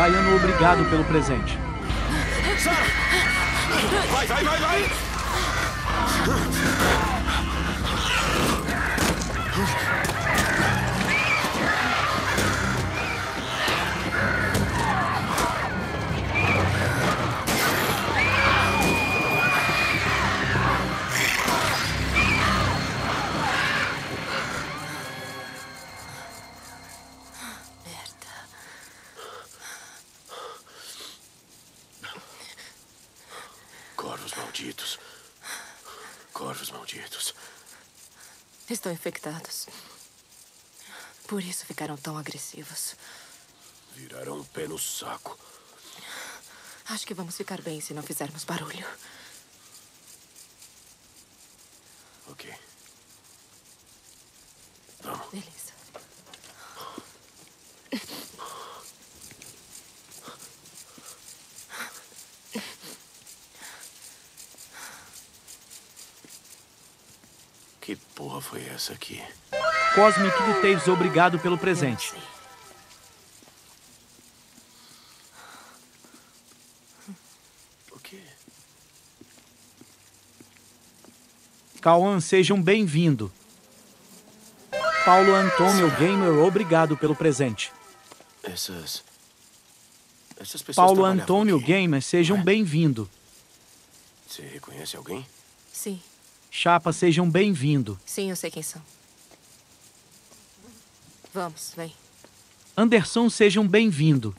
Baiano, obrigado pelo presente. Vai, vai, vai, vai! Malditos. Corvos malditos. Estão infectados. Por isso ficaram tão agressivos. Viraram um pé no saco. Acho que vamos ficar bem se não fizermos barulho. Ok. Vamos. Beleza. Que porra foi essa aqui? Cosmic Details, obrigado pelo presente. O quê? Cauã, sejam bem-vindo. Paulo Antônio Gamer, obrigado pelo presente. Essas. Essas pessoas. Paulo Antônio aqui. Gamer, sejam É? bem-vindo. Você reconhece alguém? Sim, Chapa, sejam bem-vindo. sim, eu sei quem são. Vamos, vem. Anderson, sejam bem-vindo.